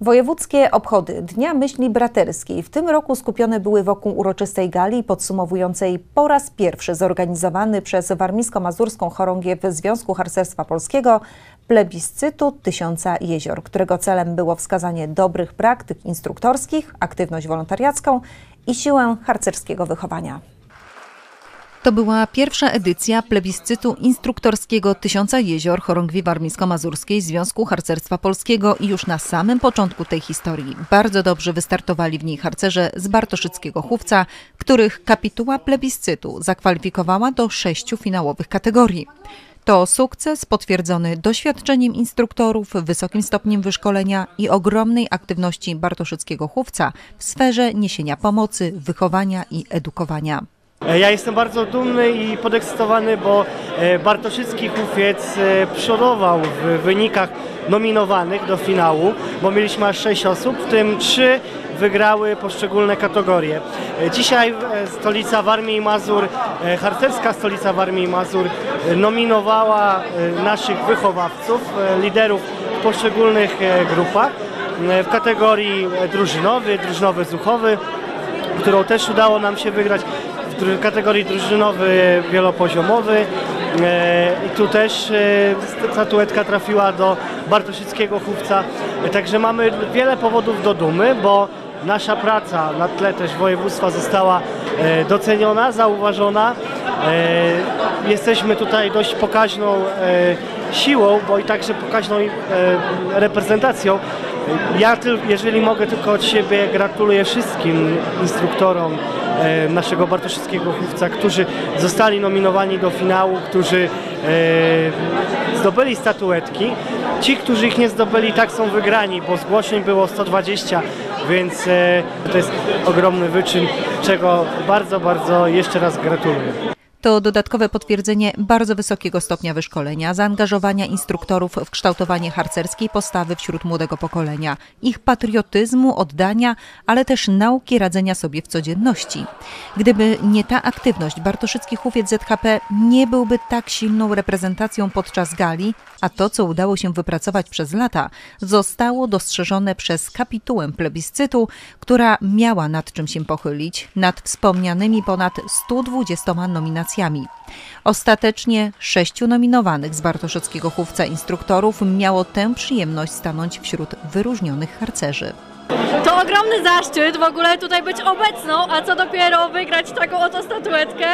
Wojewódzkie obchody Dnia Myśli Braterskiej w tym roku skupione były wokół uroczystej gali podsumowującej po raz pierwszy zorganizowany przez Warmińsko-Mazurską Chorągiew Związku Harcerstwa Polskiego plebiscytu Tysiąca Jezior, którego celem było wskazanie dobrych praktyk instruktorskich, aktywność wolontariacką i siłę harcerskiego wychowania. To była pierwsza edycja plebiscytu instruktorskiego Tysiąca Jezior Chorągwi Warmińsko-Mazurskiej Związku Harcerstwa Polskiego i już na samym początku tej historii bardzo dobrze wystartowali w niej harcerze z Bartoszyckiego Chówca, których kapituła plebiscytu zakwalifikowała do sześciu finałowych kategorii. To sukces potwierdzony doświadczeniem instruktorów, wysokim stopniem wyszkolenia i ogromnej aktywności Bartoszyckiego Chówca w sferze niesienia pomocy, wychowania i edukowania. E, Ja jestem bardzo dumny i podekscytowany, bo e, Bartoszycki Hufiec e, przodował w wynikach nominowanych do finału, bo mieliśmy aż 6 osób, w tym 3 wygrały poszczególne kategorie. Dzisiaj stolica Warmii i Mazur, harcerska stolica Warmii i Mazur nominowała naszych wychowawców, liderów w poszczególnych grupach w kategorii drużynowy, drużynowy-zuchowy, którą też udało nam się wygrać w kategorii drużynowy wielopoziomowy. E, I tu też e, statuetka trafiła do Bartoszyckiego Chówca. E, Także mamy wiele powodów do dumy, bo nasza praca na tle też województwa została doceniona, zauważona. Jesteśmy tutaj dość pokaźną siłą, bo i także pokaźną reprezentacją. Ja, jeżeli mogę tylko od siebie, gratuluję wszystkim instruktorom naszego Bartoszyckiego Chówca, którzy zostali nominowani do finału, którzy e, zdobyli statuetki. Ci, którzy ich nie zdobyli, tak są wygrani, bo zgłoszeń było 120, więc e, to jest ogromny wyczyn, czego bardzo, bardzo jeszcze raz gratuluję. To dodatkowe potwierdzenie bardzo wysokiego stopnia wyszkolenia, zaangażowania instruktorów w kształtowanie harcerskiej postawy wśród młodego pokolenia, ich patriotyzmu, oddania, ale też nauki radzenia sobie w codzienności. Gdyby nie ta aktywność, Bartoszycki Hufiec ZHP nie byłby tak silną reprezentacją podczas gali, a to, co udało się wypracować przez lata, zostało dostrzeżone przez kapitułę plebiscytu, która miała nad czym się pochylić, nad wspomnianymi ponad 120 nominacjami. Ostatecznie sześciu nominowanych z Bartoszyckiego Chówca instruktorów miało tę przyjemność stanąć wśród wyróżnionych harcerzy. To ogromny zaszczyt w ogóle tutaj być obecną, a co dopiero wygrać taką oto statuetkę,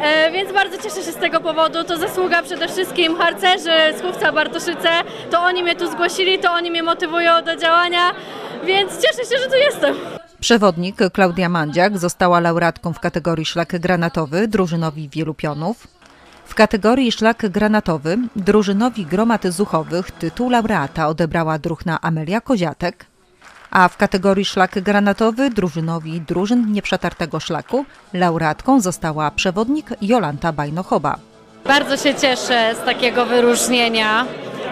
e, więc bardzo cieszę się z tego powodu. To zasługa przede wszystkim harcerzy z Chówca Bartoszyce, to oni mnie tu zgłosili, to oni mnie motywują do działania, więc cieszę się, że tu jestem. Przewodnik Klaudia Mandziak została laureatką w kategorii szlak granatowy drużynowi wielu pionów. W kategorii szlak granatowy drużynowi gromad zuchowych tytuł laureata odebrała druhna Amelia Koziatek, a w kategorii szlak granatowy drużynowi drużyn nieprzetartego szlaku laureatką została przewodnik Jolanta Bajnochoba. Bardzo się cieszę z takiego wyróżnienia.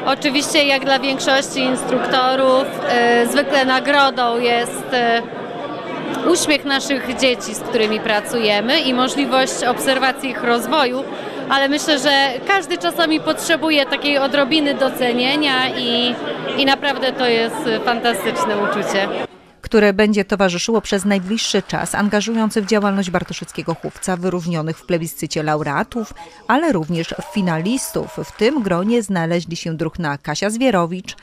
Oczywiście, jak dla większości instruktorów, e, zwykle nagrodą jest e, uśmiech naszych dzieci, z którymi pracujemy i możliwość obserwacji ich rozwoju, ale myślę, że każdy czasami potrzebuje takiej odrobiny docenienia i, i naprawdę to jest fantastyczne uczucie. które będzie towarzyszyło przez najbliższy czas, angażujący w działalność Bartoszyckiego Chówca wyróżnionych w plebiscycie laureatów, ale również finalistów. W tym gronie znaleźli się druhna Kasia Zwierowicz,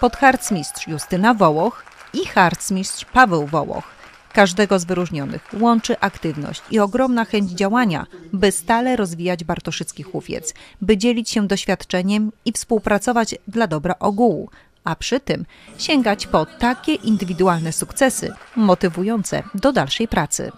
podharcmistrz Justyna Wołoch i harcmistrz Paweł Wołoch. Każdego z wyróżnionych łączy aktywność i ogromna chęć działania, by stale rozwijać Bartoszycki Chówiec, by dzielić się doświadczeniem i współpracować dla dobra ogółu, a przy tym sięgać po takie indywidualne sukcesy motywujące do dalszej pracy.